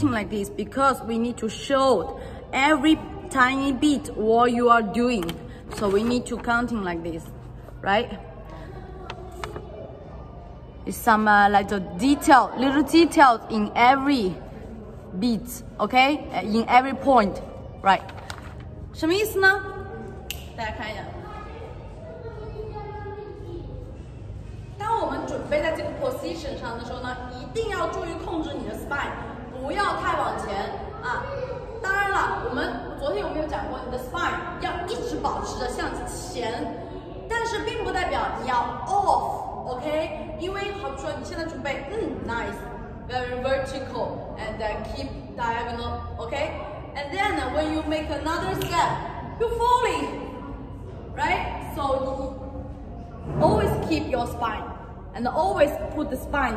counting like this because we need to show every tiny bit what you are doing. So we need to counting like this, right? It's some uh, like the detail, little details in every beat, okay? Uh, In every point, right? 什么意思呢？大家看一下。当我们准备在这个 position 上的时候呢，一定要注意控制你的 spine， 不要太往前啊。当然了，我们昨天有没有讲过，你的 spine 要一直保持着向前，但是并不代表你要 off，OK？、因为好比说你现在准备，嗯，nice，very vertical and then keep diagonal，OK？And then when you make another step, you falling, right? So always keep your spine and always put the spine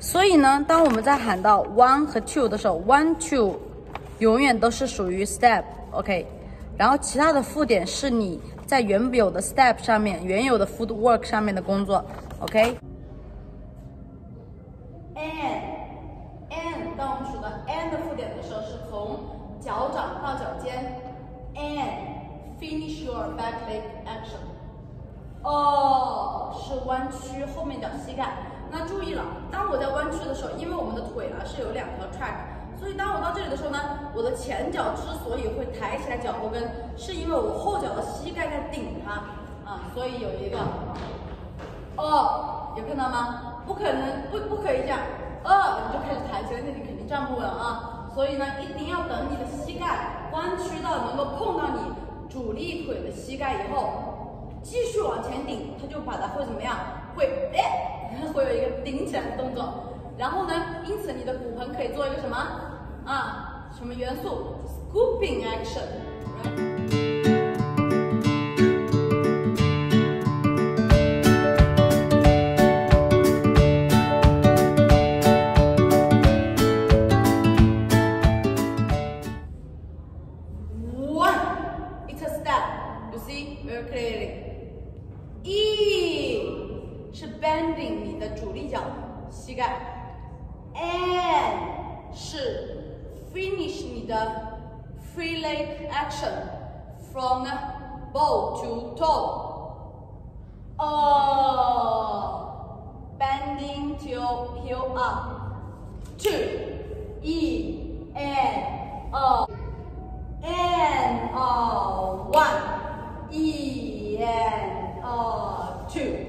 所以呢，当我们在喊到 one 和 two 的时候，one two 永远都是属于 step，OK，、然后其他的附点是你在原有的 step 上面、原有的 footwork 上面的工作，OK。and and 当我们数到 and 的附点的时候，是从脚掌到脚尖，and finish your back leg action。哦，是弯曲后面脚膝盖。 那注意了，当我在弯曲的时候，因为我们的腿啊是有两条 track，所以当我到这里的时候呢，我的前脚之所以会抬起来脚后跟，是因为我后脚的膝盖在顶它啊，所以有一个哦，有看到吗？不可能，不不可以这样，呃，你就开始抬起来，那你肯定站不稳啊。所以呢，一定要等你的膝盖弯曲到能够碰到你主力腿的膝盖以后，继续往前顶，它就把它会怎么样？会哎。会有一个顶起来的动作，然后呢，因此你的骨盆可以做一个什么啊？什么元素？Scooping action。One, it's a step. You see very clearly. E 是 bending 你的主力脚膝盖，and 是 finish 你的 free leg action from bow to toe。哦，bending till heel up。Two, E and O and O one, E and O two.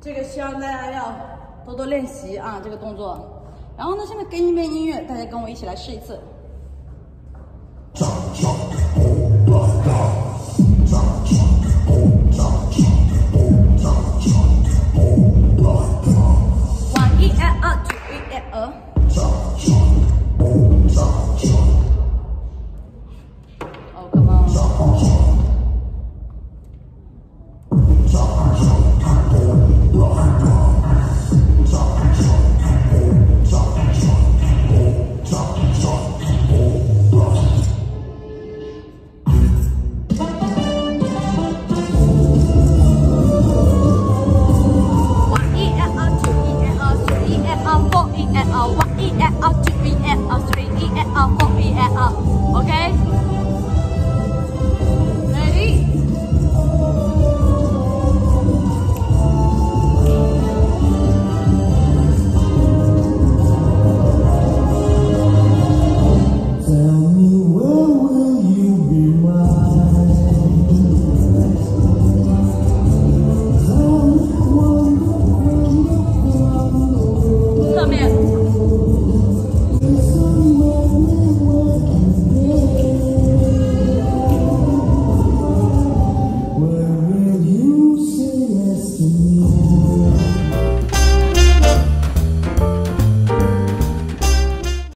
这个希望大家要多多练习啊，这个动作。然后呢，下面跟一遍音乐，大家跟我一起来试一次。One, two, three, four.